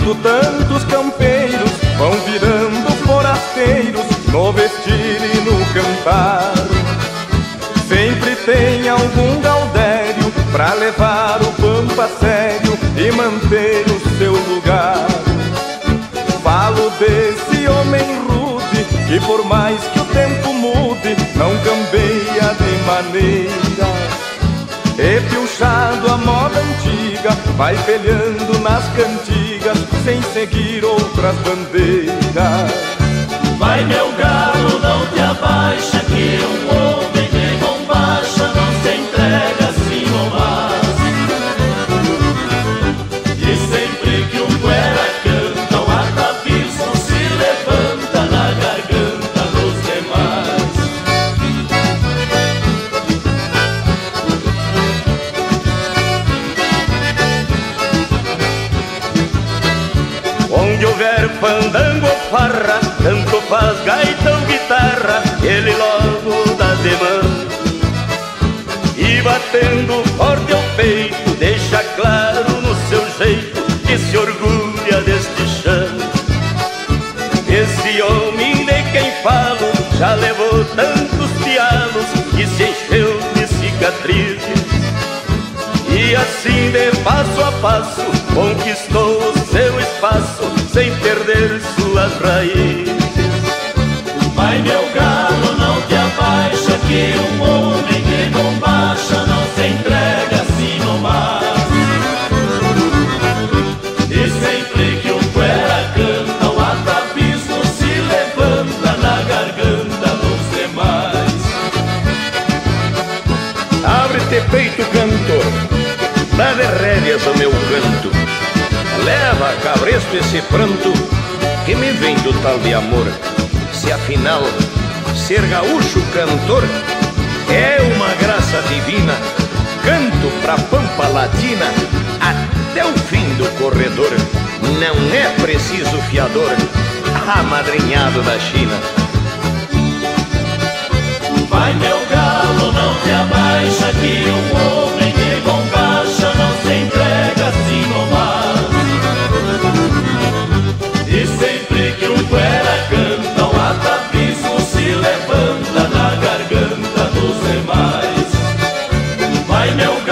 junto tantos campeiros vão virando forasteiros no vestir e no cantar. Sempre tem algum gaudério pra levar o pampa a sério e manter o seu lugar. Falo desse homem rude que por mais que o tempo mude não cambeia de maneira. E a moda antiga vai pelhando nas cantigas seguir outras bandeiras. Vai meu galo, não te abaixa, que um Onde houver fandango ou farra, tanto faz gaita ou guitarra, ele logo dá de. E batendo forte ao peito, deixa claro no seu jeito que se orgulha deste chão. Esse homem de quem falo já levou tantos pialos que se encheu de cicatrizes. E assim de passo a passo conquistou o seu espaço sem perder suas raízes. Vai meu galo, não te abaixa, que um homem de bombacha não se entrega assim nomás. E sempre que um guera canta, o atavismo se levanta na garganta dos demais. Abre-te peito, cantor, dá de rédeas ao meu canto. Leva, cabresto, esse pranto que me vem do tal de amor. Se afinal ser gaúcho cantor é uma graça divina, canto pra pampa latina até o fim do corredor. Não é preciso fiador, amadrinhado da China. Vai meu galo, não te abaixa, que um homem Ai meu